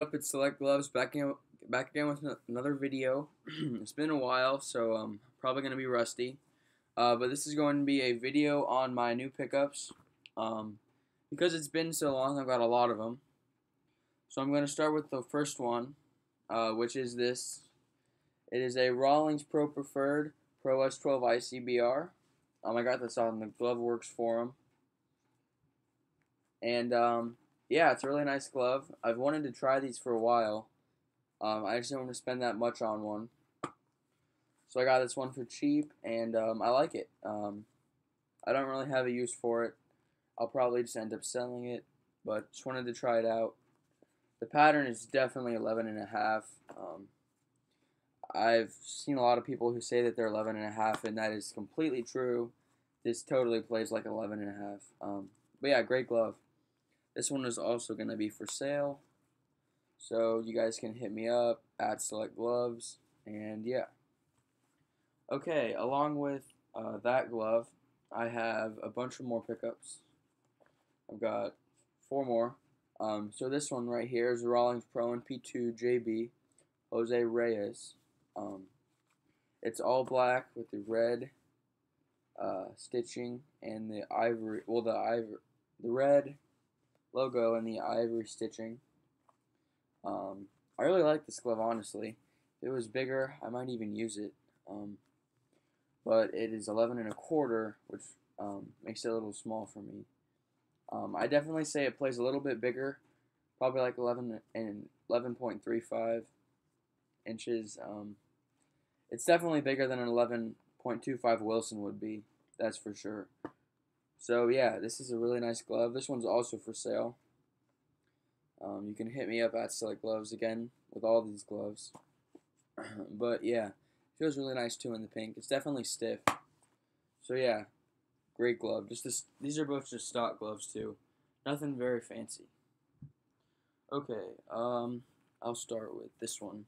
up at Select Gloves back in, back again with another video. it's been a while, so um, probably gonna be rusty. Uh, but this is going to be a video on my new pickups. Um, because it's been so long, I've got a lot of them. So I'm going to start with the first one, uh, which is this. It is a Rawlings Pro Preferred Pro S12 ICBR. Um, I got this on the GloveWorks forum. And um, yeah, it's a really nice glove. I've wanted to try these for a while. Um, I just didn't want to spend that much on one. So I got this one for cheap, and um, I like it. Um, I don't really have a use for it. I'll probably just end up selling it, but just wanted to try it out. The pattern is definitely 11 and a half. Um, I've seen a lot of people who say that they're 11 and a half, and that is completely true. This totally plays like 11 and a half. Um, but yeah, great glove. This one is also going to be for sale. So you guys can hit me up at Select Gloves. And yeah. Okay, along with uh, that glove, I have a bunch of more pickups. I've got four more. Um, so this one right here is the Rawlings Pro NP2 JB Jose Reyes. Um, it's all black with the red uh, stitching and the ivory, well the ivory, the red logo and the ivory stitching. Um, I really like this glove honestly. If it was bigger, I might even use it. Um, but it is 11 and a quarter, which um, makes it a little small for me. Um, I definitely say it plays a little bit bigger, probably like 11 and 11.35 inches. Um, it's definitely bigger than an 11.25 Wilson would be, that's for sure. So yeah, this is a really nice glove. This one's also for sale. Um, you can hit me up at Select Gloves again with all these gloves. but yeah, feels really nice too in the pink. It's definitely stiff. So yeah, great glove. Just this, these are both just stock gloves too. Nothing very fancy. Okay, um, I'll start with this one.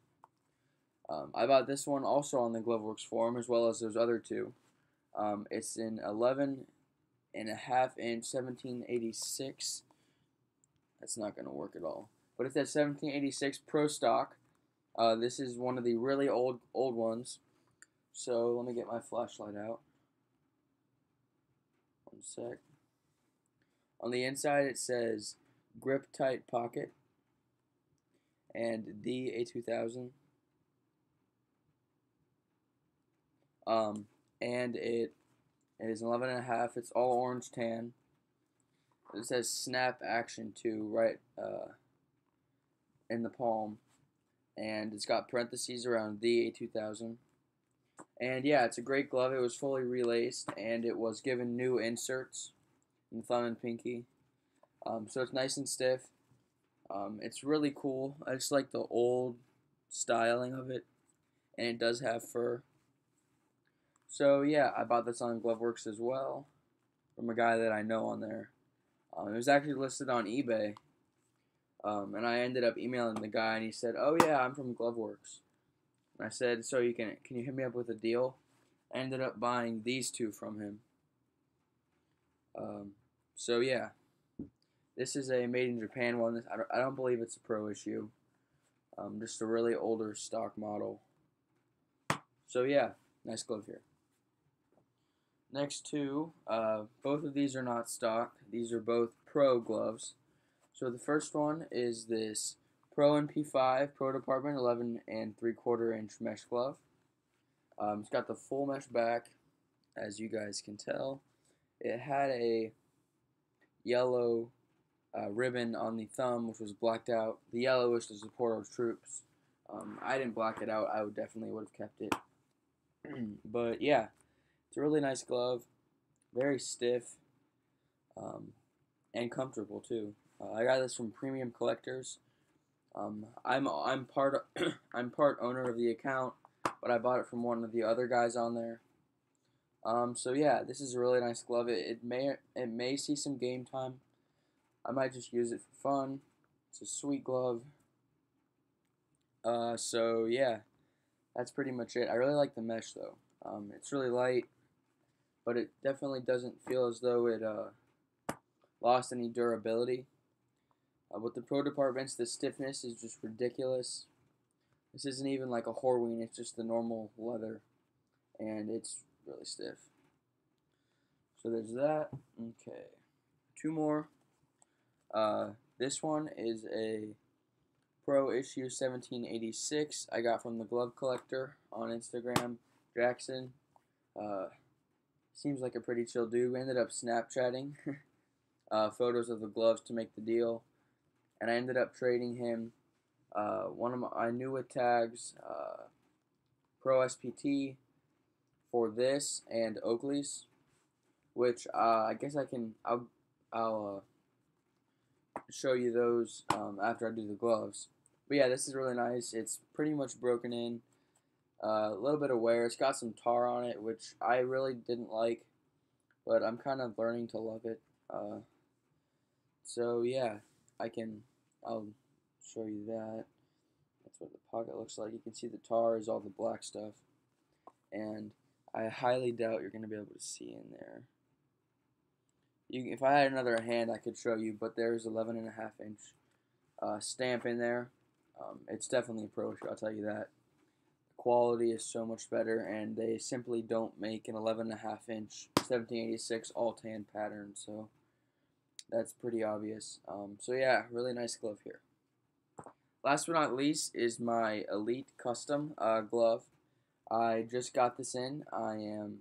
Um, I bought this one also on the GloveWorks forum as well as those other two. Um, it's an 11 and a half inch 1786. That's not going to work at all. But it's that 1786 Pro Stock. Uh, this is one of the really old old ones. So let me get my flashlight out. One sec. On the inside it says grip tight pocket and the A2000. Um, and it it is 11 and a half. It's all orange tan. It says snap action too, right uh, in the palm. And it's got parentheses around the A2000. And yeah, it's a great glove. It was fully relaced and it was given new inserts in thumb and pinky. Um, so it's nice and stiff. Um, it's really cool. I just like the old styling of it. And it does have fur. So yeah, I bought this on GloveWorks as well from a guy that I know on there. Um, it was actually listed on eBay, um, and I ended up emailing the guy, and he said, "Oh yeah, I'm from GloveWorks." And I said, "So you can can you hit me up with a deal?" I ended up buying these two from him. Um, so yeah, this is a made in Japan one. I don't, I don't believe it's a pro issue. Um, just a really older stock model. So yeah, nice glove here. Next two, uh, both of these are not stock. These are both Pro gloves. So the first one is this Pro NP5 Pro Department 11 and 3 quarter inch mesh glove. Um, it's got the full mesh back, as you guys can tell. It had a yellow uh, ribbon on the thumb, which was blacked out. The yellow was to support our troops. Um, I didn't black it out. I would definitely would have kept it. but yeah, it's a really nice glove, very stiff, um, and comfortable too. Uh, I got this from Premium Collectors. Um, I'm I'm part I'm part owner of the account, but I bought it from one of the other guys on there. Um, so yeah, this is a really nice glove. It, it may it may see some game time. I might just use it for fun. It's a sweet glove. Uh, so yeah, that's pretty much it. I really like the mesh though. Um, it's really light but it definitely doesn't feel as though it uh, lost any durability. Uh, with the pro departments, the stiffness is just ridiculous. This isn't even like a Horween, it's just the normal leather. And it's really stiff. So there's that. Okay. Two more. Uh, this one is a Pro issue 1786 I got from the Glove Collector on Instagram. Jackson. Uh, seems like a pretty chill dude. We ended up Snapchatting uh, photos of the gloves to make the deal. And I ended up trading him uh, one of my Nua tags, uh, Pro SPT, for this and Oakley's, which uh, I guess I can I'll I'll uh, show you those um, after I do the gloves. But yeah, this is really nice. It's pretty much broken in. Uh, a little bit of wear. It's got some tar on it, which I really didn't like, but I'm kind of learning to love it. Uh, so yeah, I can. I'll show you that. That's what the pocket looks like. You can see the tar is all the black stuff, and I highly doubt you're gonna be able to see in there. You, if I had another hand, I could show you, but there's 11 and a half inch uh, stamp in there. Um, it's definitely a pro I'll tell you that quality is so much better, and they simply don't make an 11 and a half inch 1786 all tan pattern, so that's pretty obvious. Um, so yeah, really nice glove here. Last but not least is my Elite Custom uh, glove. I just got this in. I am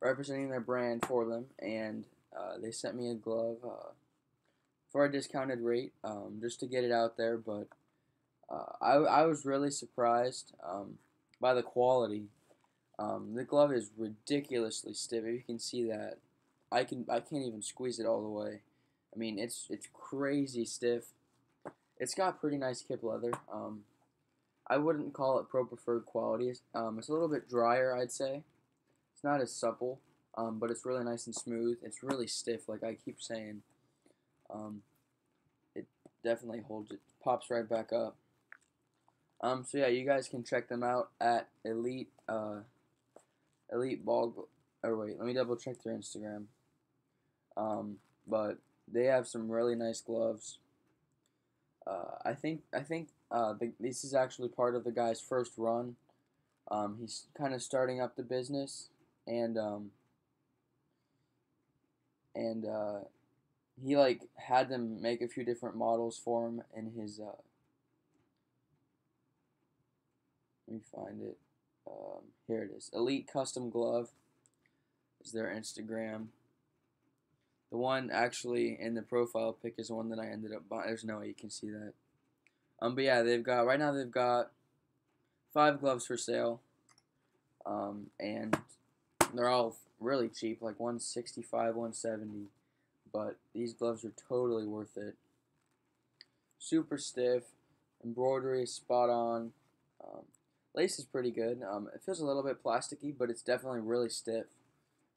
representing their brand for them, and uh, they sent me a glove uh, for a discounted rate um, just to get it out there, but uh, I, I was really surprised um, by the quality. Um, the glove is ridiculously stiff. If you can see that, I can I can't even squeeze it all the way. I mean, it's it's crazy stiff. It's got pretty nice kip leather. Um, I wouldn't call it pro preferred quality. Um, it's a little bit drier, I'd say. It's not as supple, um, but it's really nice and smooth. It's really stiff, like I keep saying. Um, it definitely holds it, pops right back up. Um, so yeah, you guys can check them out at Elite uh, Elite Ball. Or wait, let me double check their Instagram. Um, but they have some really nice gloves. Uh, I think I think uh, the, this is actually part of the guy's first run. Um, he's kind of starting up the business, and um, and uh, he like had them make a few different models for him in his uh, Let me find it. Um, here it is. Elite Custom Glove is their Instagram. The one actually in the profile pic is one that I ended up buying. There's no way you can see that. Um, but yeah, they've got right now they've got five gloves for sale. Um, and they're all really cheap, like 165, 170. But these gloves are totally worth it. Super stiff, embroidery spot on. Um, Lace is pretty good. Um, it feels a little bit plasticky, but it's definitely really stiff,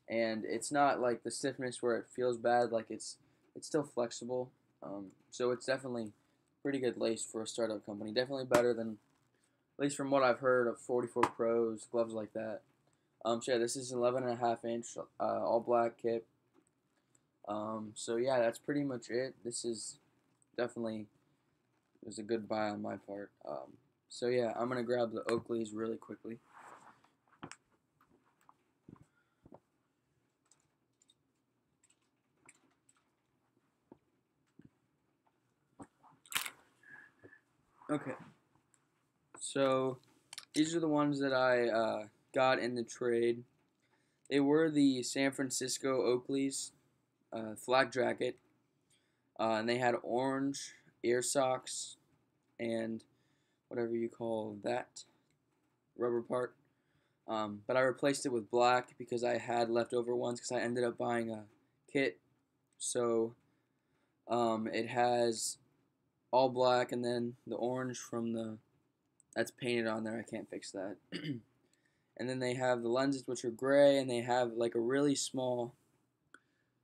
and it's not like the stiffness where it feels bad. Like it's it's still flexible. Um, so it's definitely pretty good lace for a startup company. Definitely better than, at least from what I've heard of 44 Pros gloves like that. Um, so yeah, this is 11 and a half inch, uh, all black kip. Um, so yeah, that's pretty much it. This is definitely it was a good buy on my part. Um, so yeah, I'm going to grab the Oakleys really quickly. Okay. So these are the ones that I uh, got in the trade. They were the San Francisco Oakleys uh, jacket. Uh, and they had orange ear socks and whatever you call that rubber part. Um, but I replaced it with black because I had leftover ones because I ended up buying a kit. So um, it has all black and then the orange from the that's painted on there. I can't fix that. and then they have the lenses which are gray and they have like a really small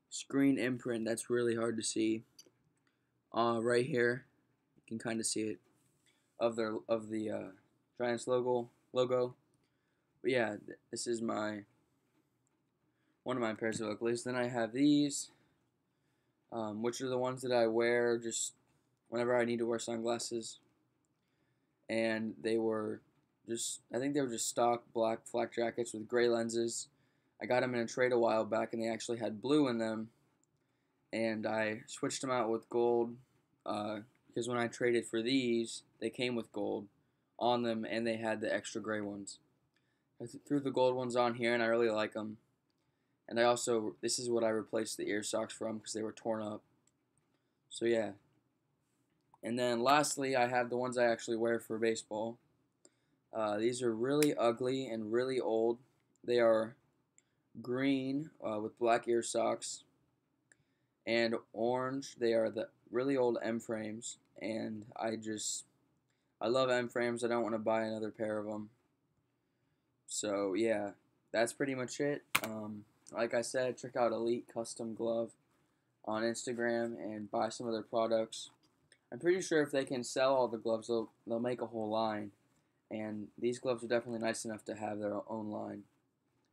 screen imprint that's really hard to see. Uh, right here, you can kind of see it of their of the uh, Giants logo logo. But yeah, this is my one of my pairs of Oakleys. Then I have these, um, which are the ones that I wear just whenever I need to wear sunglasses. And they were just, I think they were just stock black flak jackets with gray lenses. I got them in a trade a while back, and they actually had blue in them. And I switched them out with gold uh, because when I traded for these, they came with gold on them, and they had the extra gray ones. I threw the gold ones on here, and I really like them. And I also, this is what I replaced the ear socks from because they were torn up. So yeah. And then lastly, I have the ones I actually wear for baseball. Uh, these are really ugly and really old. They are green uh, with black ear socks and orange. They are the really old M frames, and I just I love M frames. I don't want to buy another pair of them. So yeah, that's pretty much it. Um, like I said, check out Elite Custom Glove on Instagram and buy some of their products. I'm pretty sure if they can sell all the gloves, they'll they'll make a whole line. And these gloves are definitely nice enough to have their own line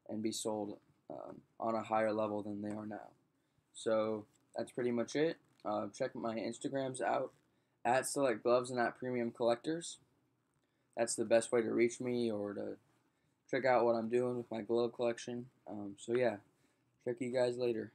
and be sold um, on a higher level than they are now. So that's pretty much it. Uh, check my Instagrams out at Select Gloves and at Premium Collectors. That's the best way to reach me or to check out what I'm doing with my glove collection. Um, so yeah, check you guys later.